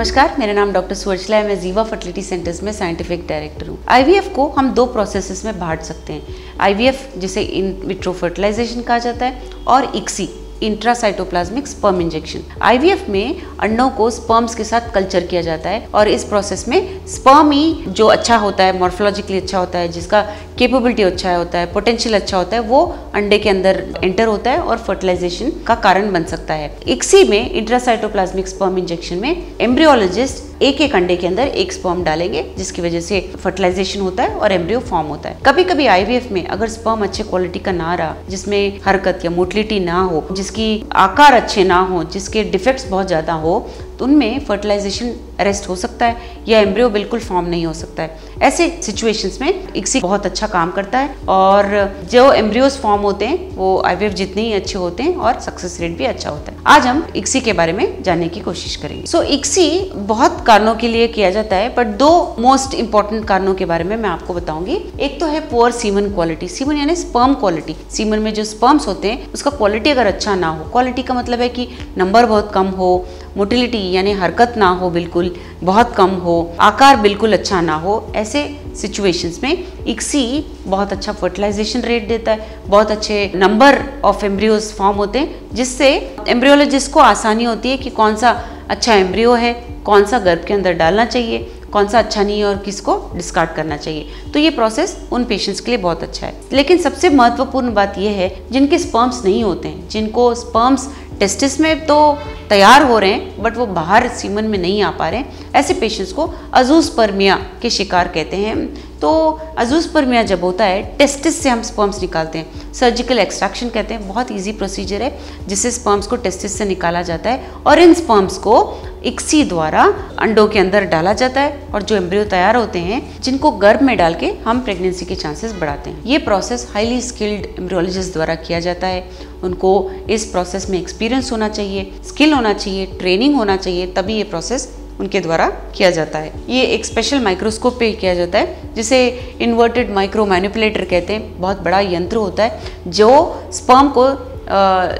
नमस्कार, मेरा नाम डॉक्टर सुरजला है। मैं जीवा फर्टिलिटी सेंटर्स में साइंटिफिक डायरेक्टर हूँ। आईवीएफ को हम दो प्रोसेसेस में बांट सकते हैं। आईवीएफ जिसे इन विट्रो फर्टिलाइजेशन कहा जाता है, और ICSI intracytoplasmic sperm injection IVF में अंडों को स्पर्म्स के साथ कल्चर किया जाता है और इस प्रोसेस में स्पर्म ही जो अच्छा होता है मॉर्फोलॉजिकली अच्छा होता है, जिसका केपेबिलिटी अच्छा होता है पोटेंशियल अच्छा होता है, वो अंडे के अंदर एंटर होता है और फर्टिलाइजेशन का कारण बन सकता है। इक्सी में इंट्रासाइटोप्लाज्मिक स्पर्म इंजेक्शन में एम्ब्रियोलॉजिस्ट एक एक अंडे के अंदर एक स्पर्म डालेंगे, जिसकी वजह से फर्टिलाइजेशन होता है और एम्ब्रियो फॉर्म होता है। कभी कभी आईवीएफ में अगर स्पर्म अच्छे क्वालिटी का ना रहा, जिसमें हरकत या मोटिलिटी ना हो, जिसकी आकार अच्छे ना हो, जिसके डिफेक्ट्स बहुत ज़्यादा हो तो उनमें फर्टिलाइजेशन अरेस्ट हो सकता है या एम्ब्रियो बिल्कुल फॉर्म नहीं हो सकता है। ऐसे सिचुएशंस में इक्सी बहुत अच्छा काम करता है और जो एम्ब्रियोज फॉर्म होते हैं वो आईवीएफ जितने ही अच्छे होते हैं और सक्सेस रेट भी अच्छा होता है। आज हम इक्सी के बारे में जानने की कोशिश करेंगे। सो so, इक्सी बहुत कारणों के लिए किया जाता है बट दो मोस्ट इंपॉर्टेंट कारणों के बारे में मैं आपको बताऊँगी। एक तो है पुअर सीमन क्वालिटी सीमन यानी स्पर्म क्वालिटी सीमन में जो स्पर्म्स होते हैं उसका क्वालिटी अगर अच्छा ना हो क्वालिटी का मतलब है कि नंबर बहुत कम हो मोटिलिटी यानी हरकत ना हो बिल्कुल, बहुत कम हो, आकार बिल्कुल अच्छा ना हो, ऐसे सिचुएशंस में इक्सी बहुत अच्छा फर्टिलाइजेशन रेट देता है, बहुत अच्छे नंबर ऑफ़ एम्ब्रियोज फॉर्म होते हैं, जिससे एम्ब्रियोलॉजिस्ट को आसानी होती है कि कौन सा अच्छा एम्ब्रियो है, कौन सा गर्भ के अंदर डालना चाहिए, कौन सा अच्छा नहीं है और किसको डिस्कार्ड करना चाहिए। तो ये प्रोसेस उन पेशेंट्स के लिए बहुत अच्छा है। लेकिन सबसे महत्वपूर्ण बात यह है, जिनके स्पर्म्स नहीं होते हैं, जिनको स्पर्म्स टेस्टिस में तो तैयार हो रहे हैं बट वो बाहर सीमन में नहीं आ पा रहे हैं। ऐसे पेशेंट्स को अजूस परमिया के शिकार कहते हैं। तो अजूस परमिया जब होता है टेस्टिस से हम स्पर्म्स निकालते हैं। सर्जिकल एक्सट्रैक्शन कहते हैं, बहुत इजी प्रोसीजर है, जिससे स्पर्म्स को टेस्टिस से निकाला जाता है और इन स्पर्म्स को इक्सी द्वारा अंडों के अंदर डाला जाता है और जो एम्ब्रियो तैयार होते हैं, जिनको गर्भ में डाल के हम प्रेगनेंसी के चांसेस बढ़ाते हैं। ये प्रोसेस हाईली स्किल्ड एम्ब्रियोलॉजिस्ट द्वारा किया जाता है। उनको इस प्रोसेस में एक्सपीरियंस होना चाहिए स्किल होना चाहिए ट्रेनिंग होना चाहिए, तभी ये प्रोसेस उनके द्वारा किया जाता है। ये एक स्पेशल माइक्रोस्कोप पे किया जाता है, जिसे इन्वर्टेड माइक्रो मैनिपुलेटर कहते हैं। बहुत बड़ा यंत्र होता है, जो स्पर्म को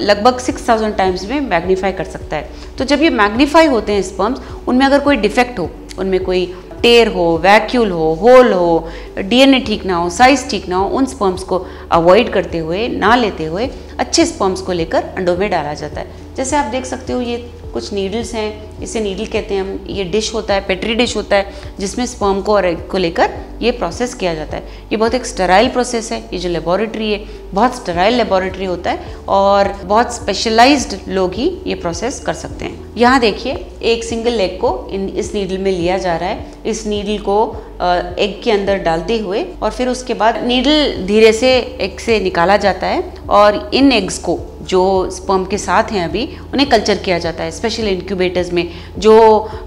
लगभग सिक्स थाउज़ेंड टाइम्स में मैग्नीफाई कर सकता है। तो जब ये मैग्नीफाई होते हैं स्पर्म्स उनमें अगर कोई डिफेक्ट हो, उनमें कोई टेर हो वैक्यूल हो होल हो डीएनए ठीक ना हो साइज़ ठीक ना हो, उन स्पर्म्स को अवॉइड करते हुए, ना लेते हुए अच्छे स्पर्म्स को लेकर अंडों में डाला जाता है। जैसे आप देख सकते हो, ये कुछ नीडल्स हैं, इसे नीडल कहते हैं हम, ये डिश होता है पेट्री डिश होता है, जिसमें स्पर्म को और एग को लेकर ये प्रोसेस किया जाता है। ये बहुत एक स्टराइल प्रोसेस है, ये जो लेबोरेटरी है, बहुत स्टराइल लेबोरेटरी होता है और बहुत स्पेशलाइज्ड लोग ही ये प्रोसेस कर सकते हैं। यहाँ देखिए, एक सिंगल लेग को इन, इस नीडल में लिया जा रहा है। इस नीडल को एग के अंदर डालते हुए और फिर उसके बाद नीडल धीरे से एग से निकाला जाता है और इन एग्स को जो स्पर्म के साथ हैं अभी उन्हें कल्चर किया जाता है स्पेशल इंक्यूबेटर्स में जो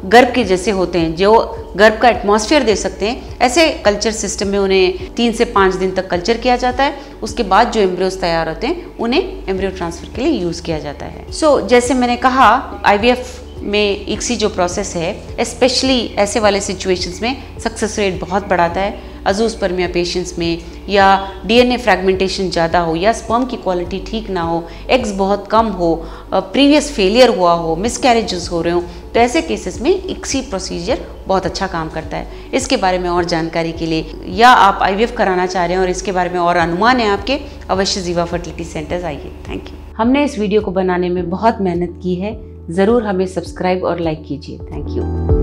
गर्भ के जैसे होते हैं जो गर्भ का एटमॉस्फेयर दे सकते हैं ऐसे कल्चर सिस्टम में उन्हें तीन से पाँच दिन तक कल्चर किया जाता है। उसके बाद जो एम्ब्रियोज तैयार होते हैं उन्हें एम्ब्रियो ट्रांसफ़र के लिए यूज़ किया जाता है। सो so, जैसे मैंने कहा आईवीएफ में इक्सी जो प्रोसेस है स्पेशली ऐसे वाले सिचुएशंस में सक्सेस रेट बहुत बढ़ाता है। अजूज परमिया पेशेंट्स में, या डीएनए फ्रैगमेंटेशन ज़्यादा हो, या स्पर्म की क्वालिटी ठीक ना हो एग्स बहुत कम हो प्रीवियस फेलियर हुआ हो मिसकैरेजेस हो रहे हो तो ऐसे केसेस में इक्सी प्रोसीजर बहुत अच्छा काम करता है। इसके बारे में और जानकारी के लिए, या आप आईवीएफ कराना चाह रहे हैं और इसके बारे में और अनुमान है आपके, अवश्य जीवा फर्टिलिटी सेंटर्स आइए। थैंक यू हमने इस वीडियो को बनाने में बहुत मेहनत की है। ज़रूर हमें सब्सक्राइब और लाइक कीजिए। Thank you